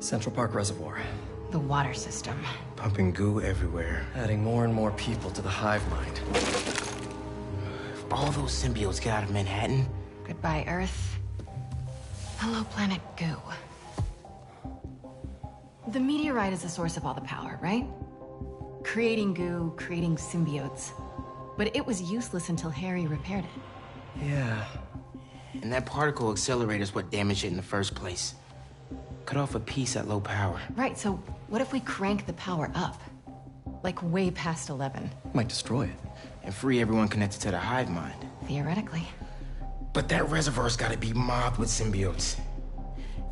Central Park Reservoir. The water system. Pumping goo everywhere. Adding more and more people to the hive mind. If all those symbiotes get out of Manhattan... Goodbye, Earth. Hello, planet goo. The meteorite is the source of all the power, right? Creating goo, creating symbiotes. But it was useless until Harry repaired it. Yeah. And that particle accelerator is what damaged it in the first place. Cut off a piece at low power. Right, so what if we crank the power up? Like way past 11? Might destroy it. And free everyone connected to the hive mind. Theoretically. But that reservoir's gotta be mobbed with symbiotes.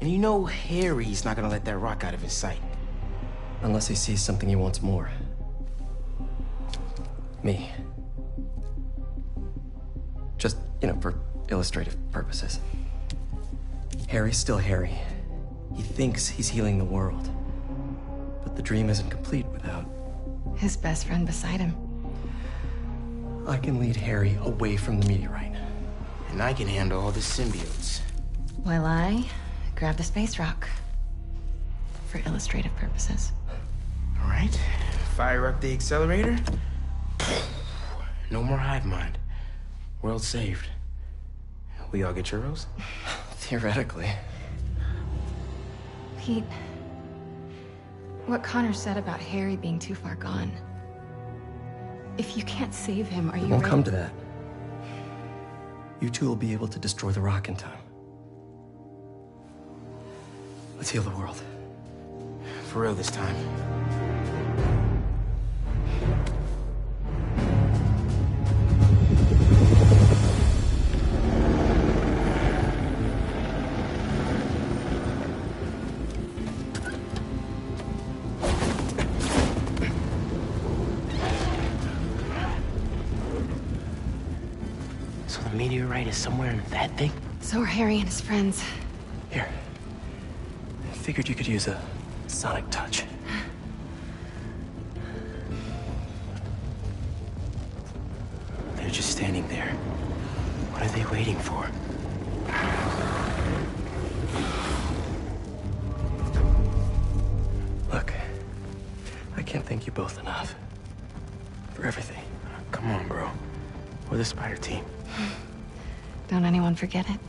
And you know Harry's not gonna let that rock out of his sight. Unless he sees something he wants more. Me. Just, you know, for illustrative purposes. Harry's still Harry. He thinks he's healing the world. But the dream isn't complete without... His best friend beside him. I can lead Harry away from the meteorite. And I can handle all the symbiotes. While I grab the space rock. For illustrative purposes. All right. Fire up the accelerator. No more hive mind. World saved. We all get churros? Theoretically. Pete, what Connor said about Harry being too far gone. If you can't save him, are you It won't ready? come to that. You two will be able to destroy the rock in time. Let's heal the world. For real this time. Is somewhere in that thing? So are Harry and his friends. Here. I figured you could use a sonic touch. They're just standing there. What are they waiting for? Look, I can't thank you both enough. For everything. Come on, bro. We're the spider team. Don't anyone forget it.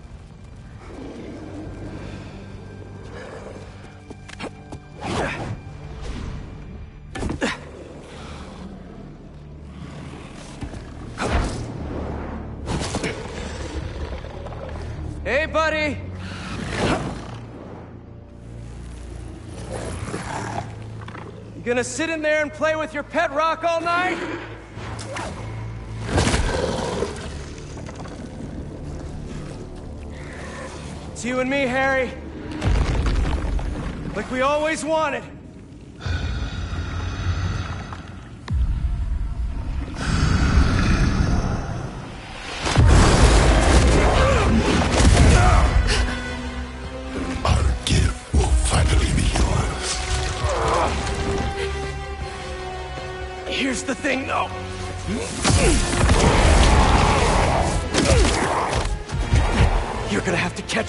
Hey, buddy! You gonna sit in there and play with your pet rock all night? You and me, Harry. Like we always wanted.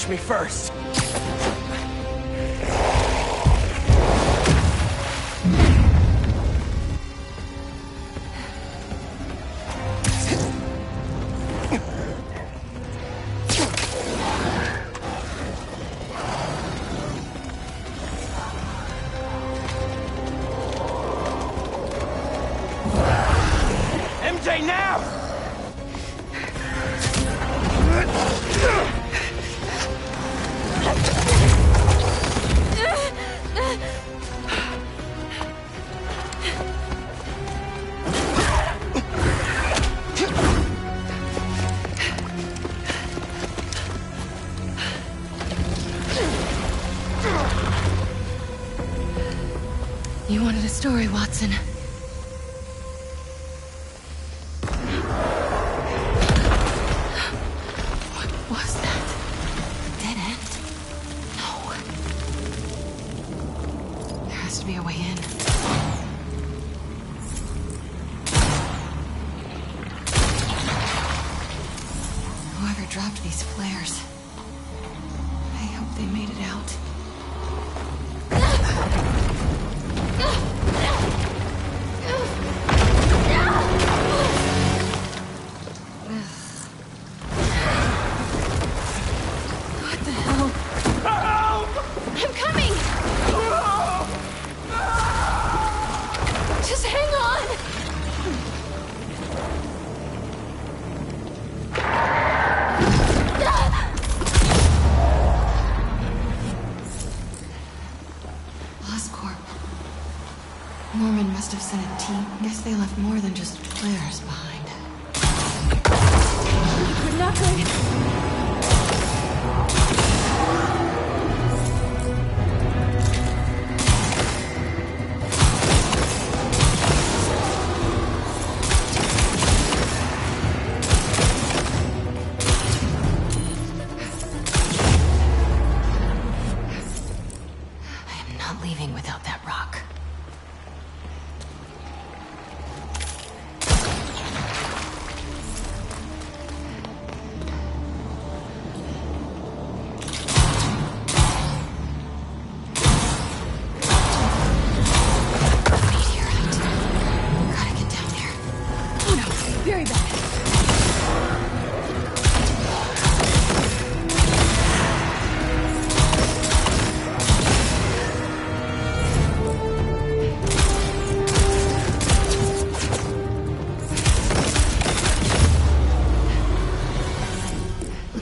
Me first.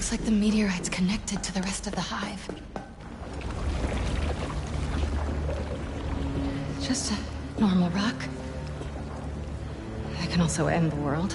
Looks like the meteorite's connected to the rest of the hive. Just a normal rock. That can also end the world.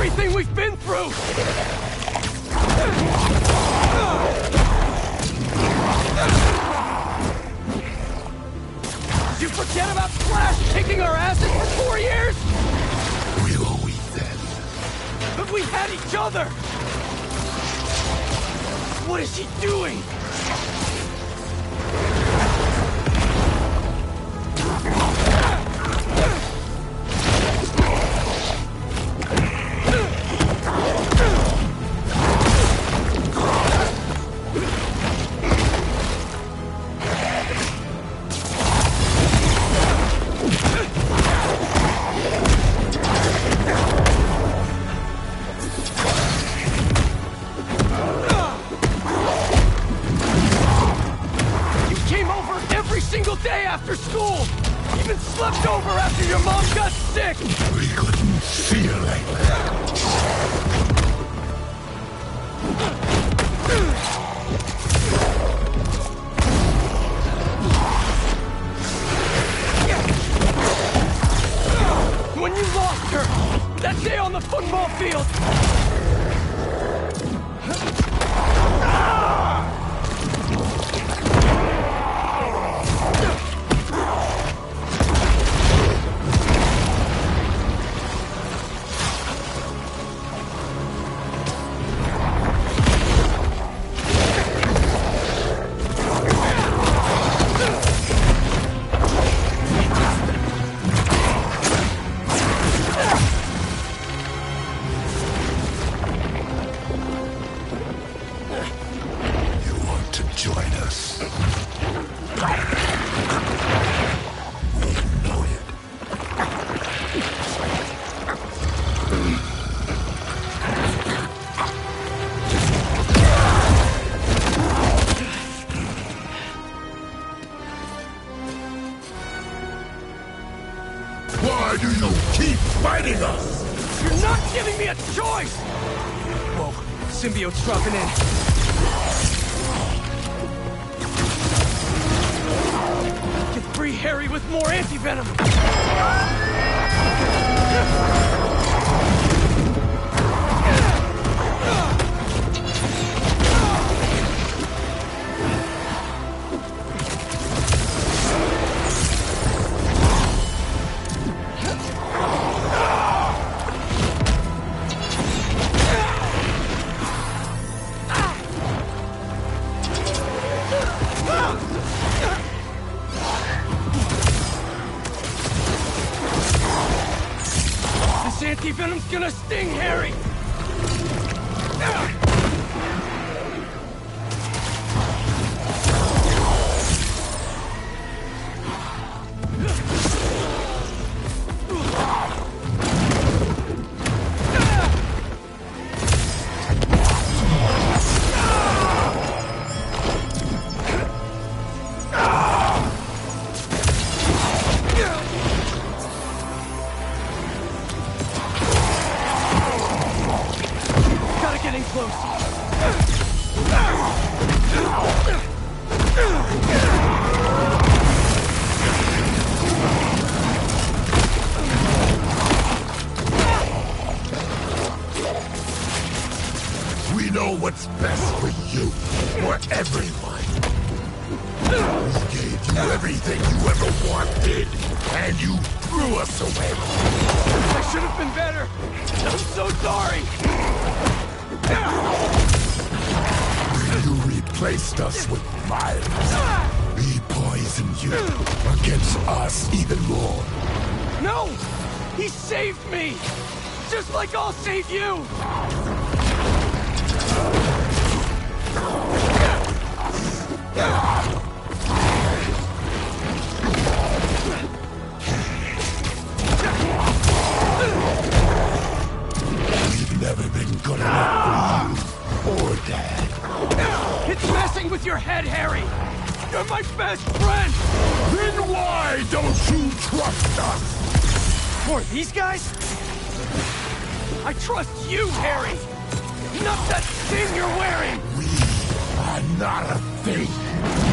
everything we've been through! You forget about Flash kicking our asses for four years? We owe we then. But we had each other! What is he doing? sorry! You replaced us with violence. We poisoned you against us even more. No! He saved me! Just like I'll save you! Yeah. Never been good enough for you or Dad. It's messing with your head, Harry! You're my best friend! Then why don't you trust us? Or these guys? I trust you, Harry! Not that thing you're wearing! We are not a thing.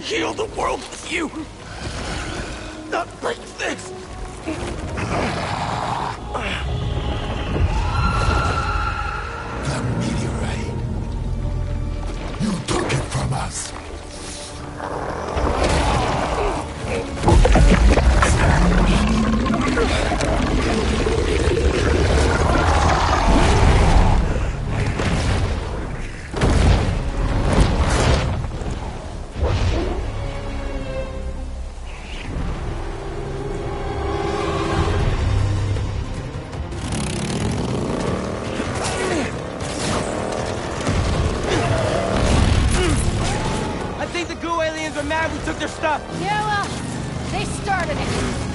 Heal the their stuff. Yeah, well, they started it.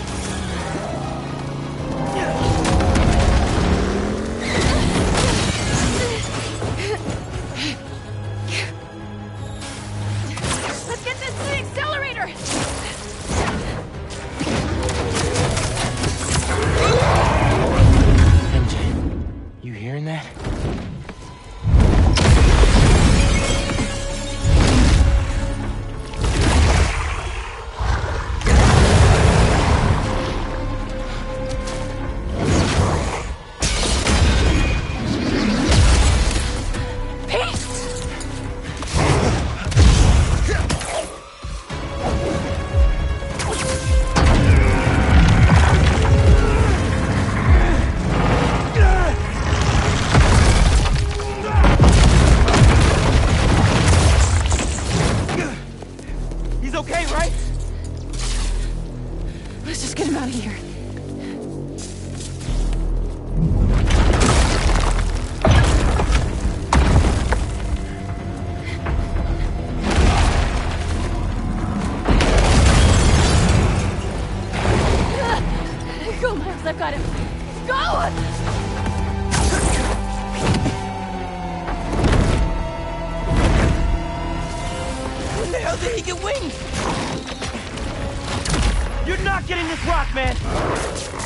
This rock, man.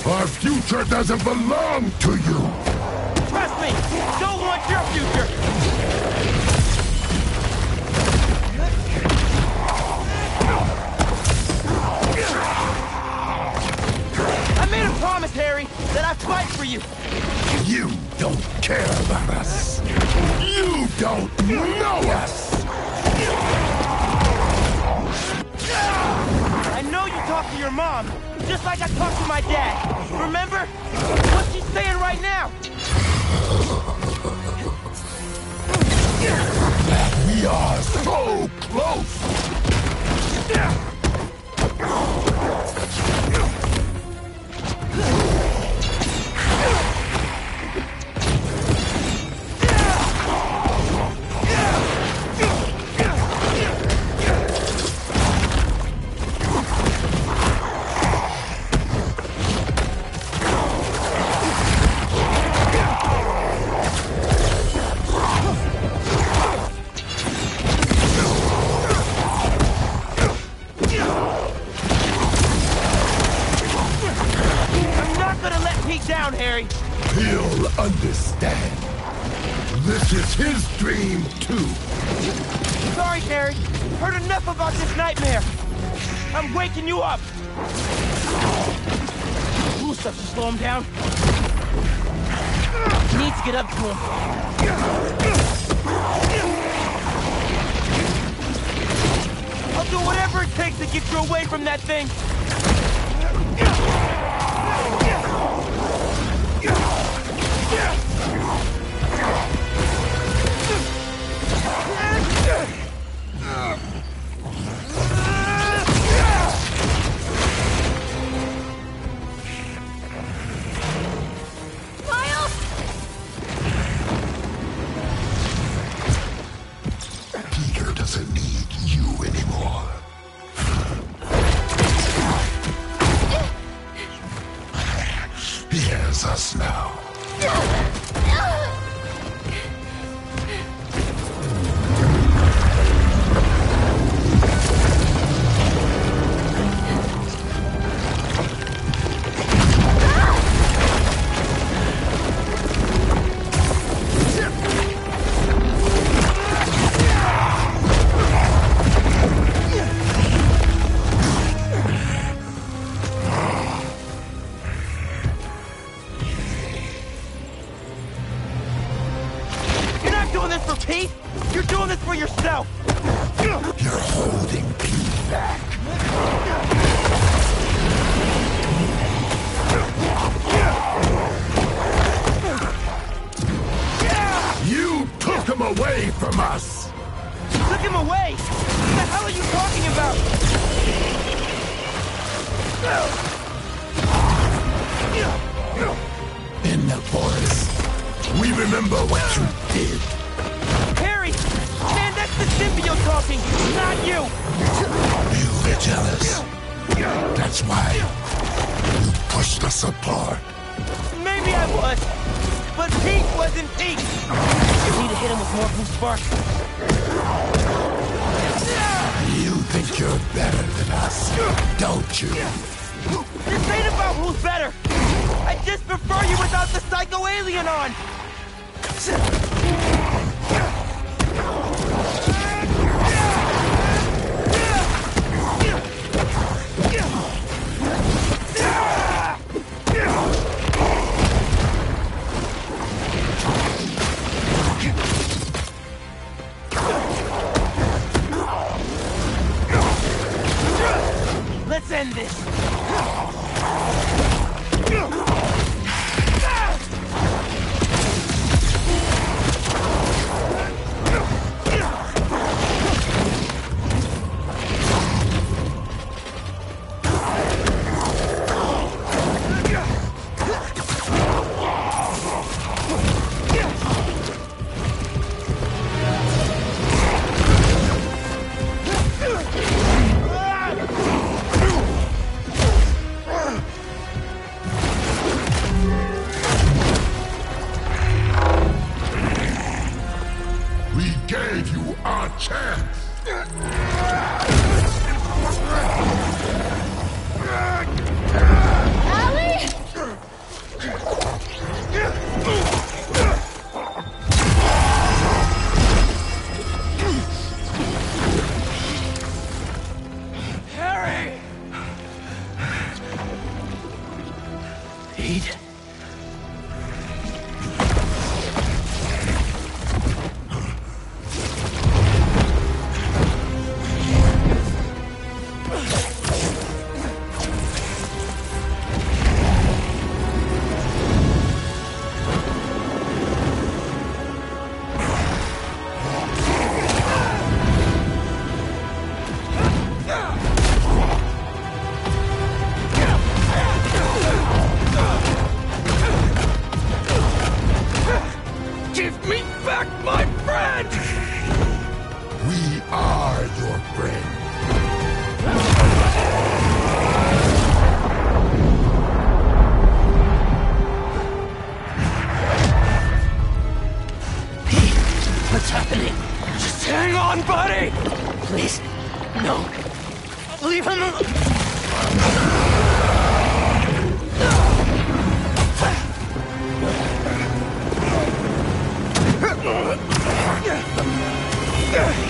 Our future doesn't belong to you. Trust me. Don't want your future. I made a promise, Harry, that I'd fight for you. You don't care about us. You don't know us. I know you talked to your mom, just like I talked to my dad. Remember? What's she saying right now? We are so close. Let's get up to him. I'll do whatever it takes to get you away from that thing. Yeah! Don't you? This ain't about who's better. I just prefer you without the psycho alien on. Yeah. Oscar!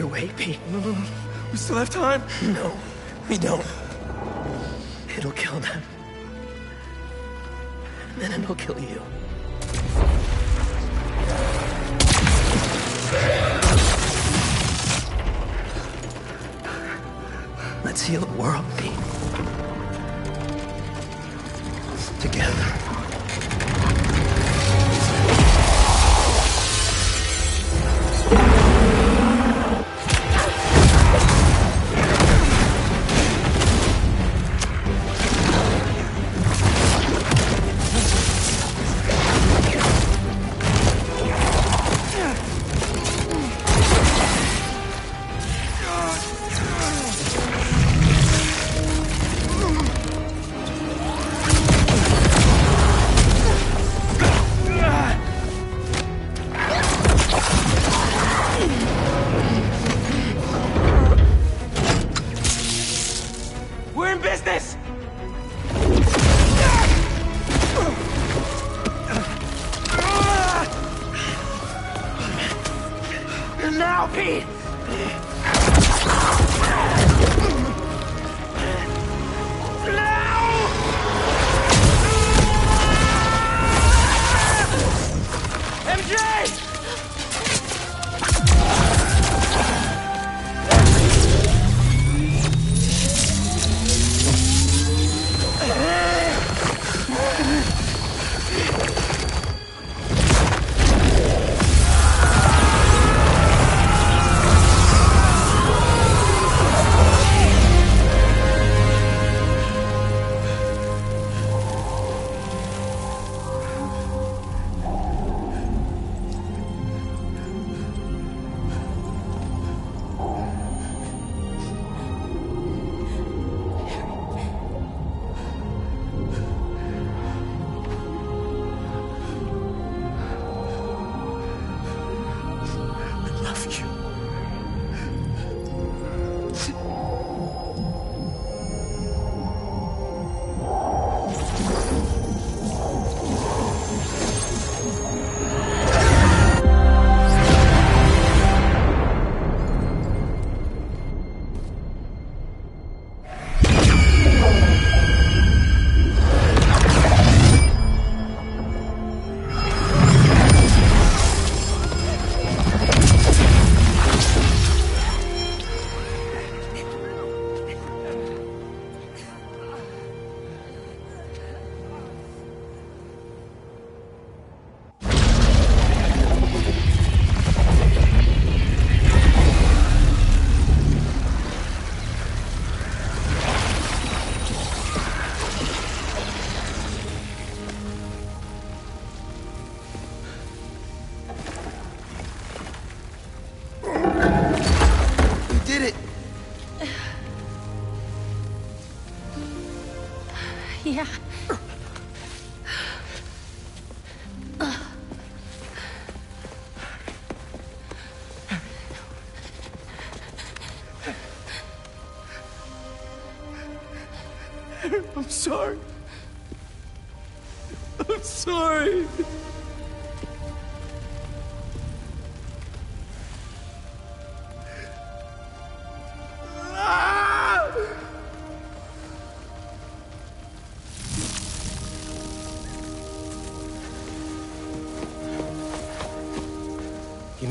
other way, Pete. No, no, no. We still have time. No, we don't.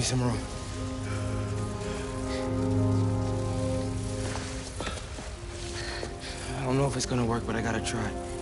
Some. I don't know if it's gonna work, but I gotta try.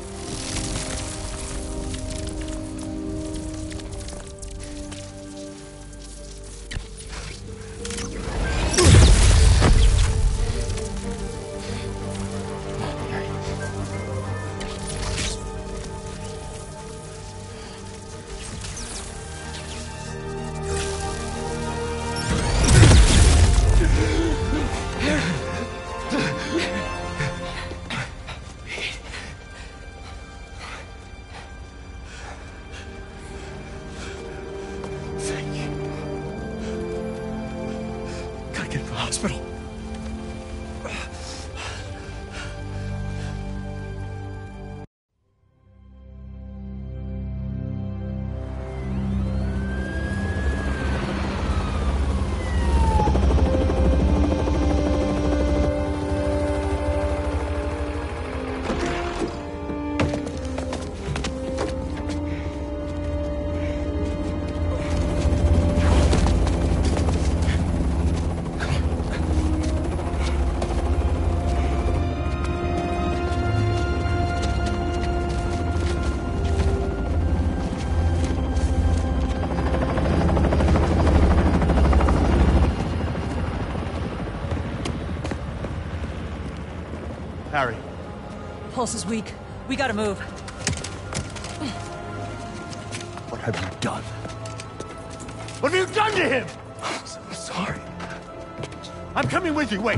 Pulse is weak. We gotta move. what have you done? What have you done to him? I'm sorry. I'm coming with you. Wait.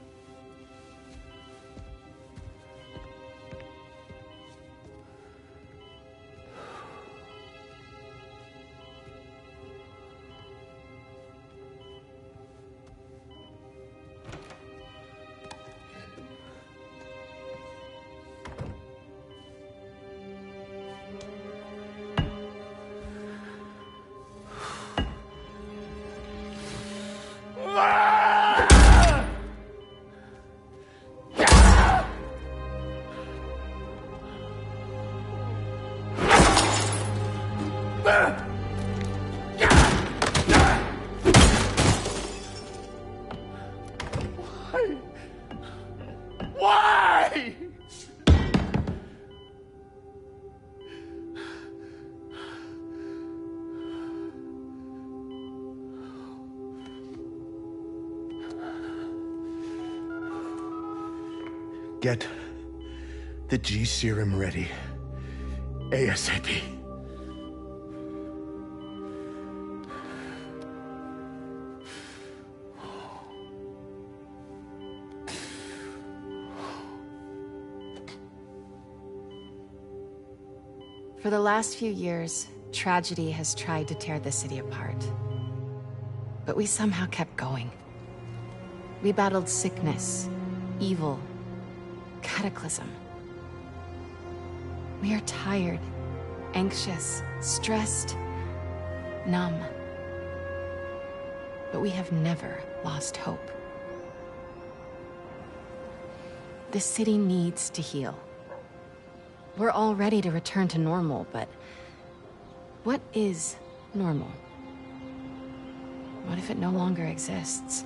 Get the G serum ready. ASAP. For the last few years, tragedy has tried to tear the city apart. But we somehow kept going. We battled sickness, evil, cataclysm. We are tired, anxious, stressed, numb. But we have never lost hope. The city needs to heal. We're all ready to return to normal, but what is normal? What if it no longer exists?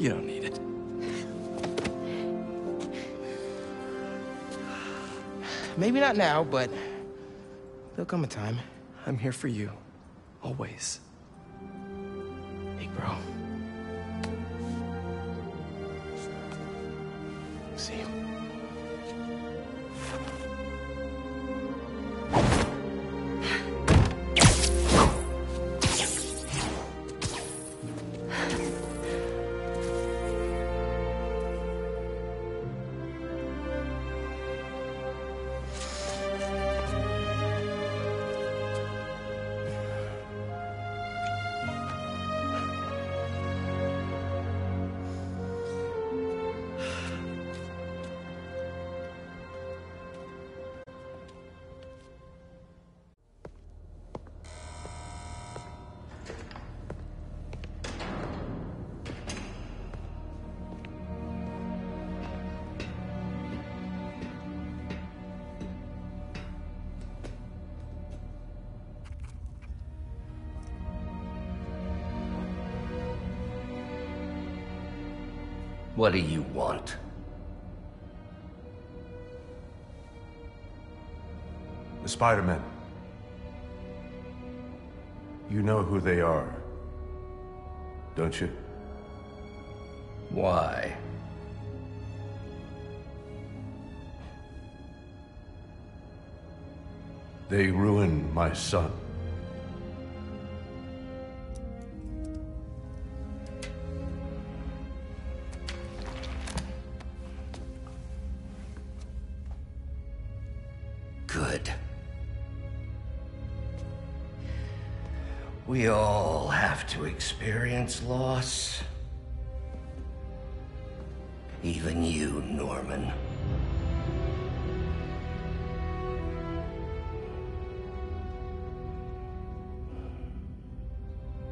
You don't need it. Maybe not now, but there'll come a time. I'm here for you, always. Big bro. What do you want? The Spider-Men. You know who they are, don't you? Why? They ruined my son. loss. Even you, Norman.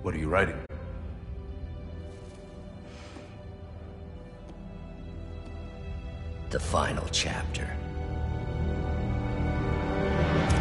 What are you writing?